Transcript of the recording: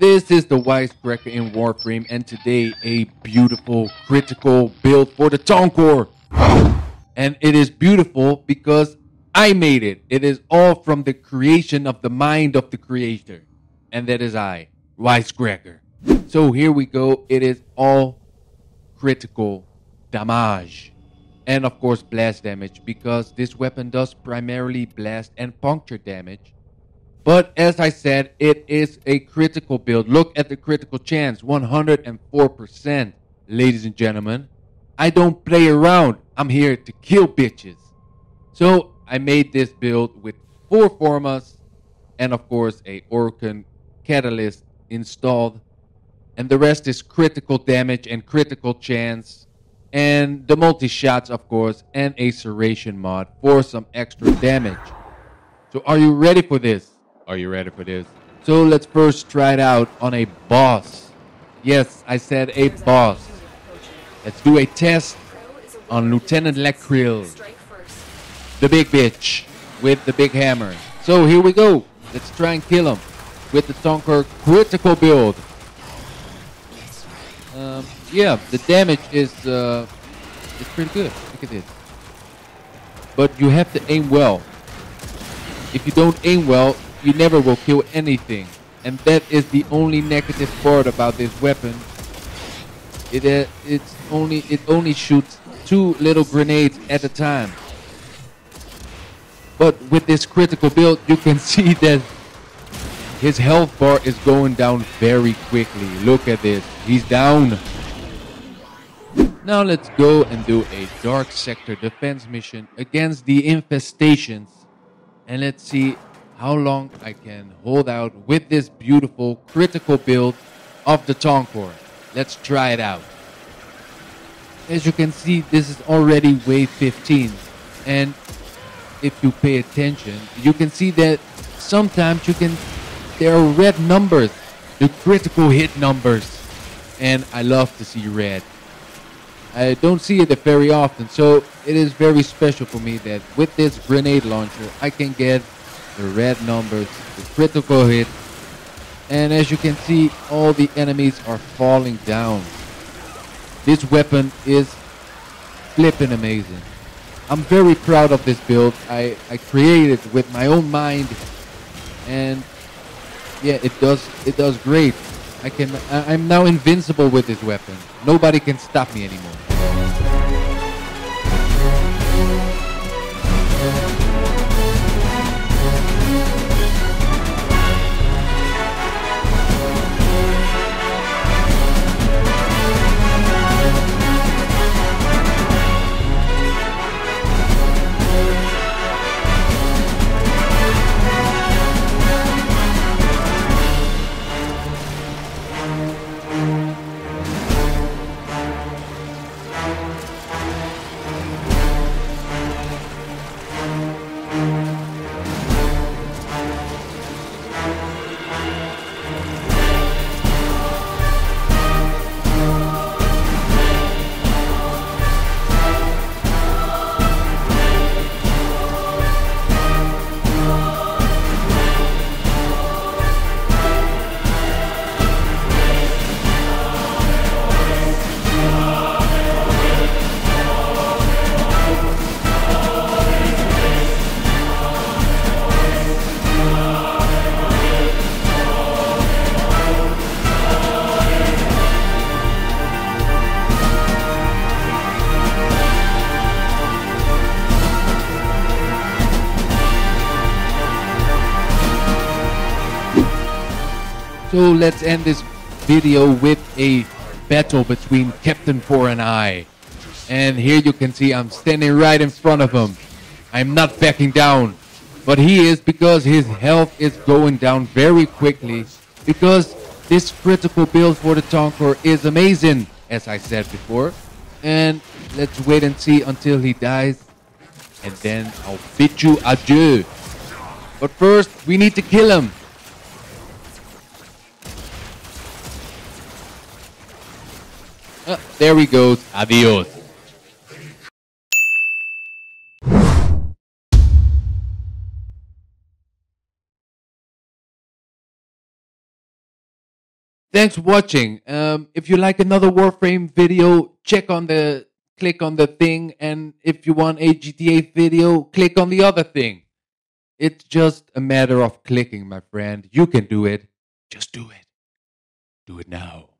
This is the Wisekrakr in Warframe, and today a beautiful critical build for the Tonkor. And it is beautiful because I made it. It is all from the creation of the mind of the creator. And that is I, Wisekrakr. So here we go. It is all critical damage. And of course, blast damage because this weapon does primarily blast and puncture damage. But as I said, it is a critical build. Look at the critical chance 104%. Ladies and gentlemen, I don't play around. I'm here to kill bitches. So I made this build with four formas and, of course, a Orokin catalyst installed. And the rest is critical damage and critical chance. And the multi shots, of course, and a serration mod for some extra damage. So, are you ready for this? Are you ready for this? So let's first try it out on a boss. Yes, I said a boss. Let's do a test on Lieutenant Lech Kril, the big bitch with the big hammer. So here we go. Let's try and kill him with the Tonkor critical build. Um, yeah, the damage is uh, is pretty good. Look at this. But you have to aim well. If you don't aim well, you never will kill anything. And that is the only negative part about this weapon. It uh, it's only it only shoots two little grenades at a time. But with this critical build, you can see that his health bar is going down very quickly. Look at this. He's down. Now let's go and do a dark sector defense mission against the infestations. And let's see how long I can hold out with this beautiful critical build of the Tonkor. Let's try it out. As you can see, this is already wave 15. And if you pay attention, you can see that sometimes you can, there are red numbers, the critical hit numbers. And I love to see red. I don't see it very often, so it is very special for me that with this grenade launcher, I can get the red numbers, the critical hit, and as you can see, all the enemies are falling down. This weapon is flipping amazing. I'm very proud of this build. I, I created it with my own mind, and yeah, it does it does great. I can I, I'm now invincible with this weapon. Nobody can stop me anymore. So let's end this video with a battle between Captain Vor and I. And here you can see I'm standing right in front of him. I'm not backing down. But he is because his health is going down very quickly. Because this critical build for the Tonkor is amazing, as I said before. And let's wait and see until he dies. And then I'll bid you adieu. But first, we need to kill him. Uh, there he goes. Adios. Thanks for watching. Um, if you like another Warframe video, check on the click on the thing, and if you want a GTA video, click on the other thing. It's just a matter of clicking, my friend. You can do it. Just do it. Do it now.